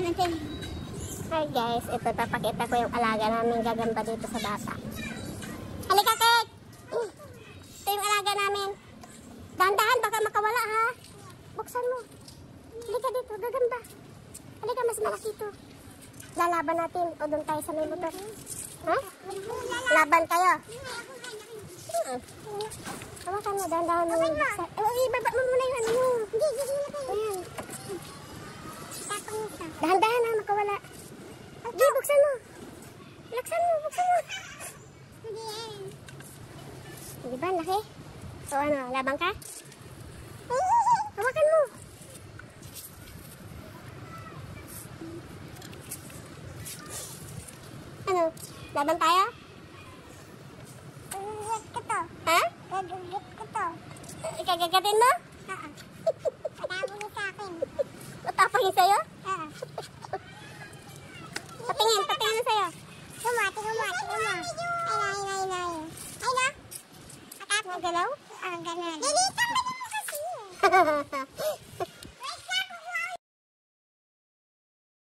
Hi guys, ito papakita ko yung alaga namin gagamba dito sa bata. Halika Kek! Ito yung alaga namin. Dahan-dahan, baka makawala ha. Buksan mo. Halika dito, gagamba. Halika, mas malaki ito. Lalaban natin o doon tayo sa may motor. Ha? Laban kayo. Hmm. Hawakan mo, dahan-dahan mo. Ibaba mo muna yung ano mo. Hindi, hindi, hindi. Ayan. Dahan-dahan ha, makawala. Hindi, buksan mo. Laksan mo, buksan mo. Di ba, laki? So ano, labang ka? Hawakan mo. Ano, laban tayo? Gagawin ko to. Ha? Gagawin ko to. Ikagagatin mo? Oo. Mo sa akin. Matapang sa'yo? Patingin, patingin sa'yo. Tumati, tumati, tumati. Ay, ay, ay, ay. Ay, na. Patapos. Nagalaw? Ah, ganun. Dito, mo kasi.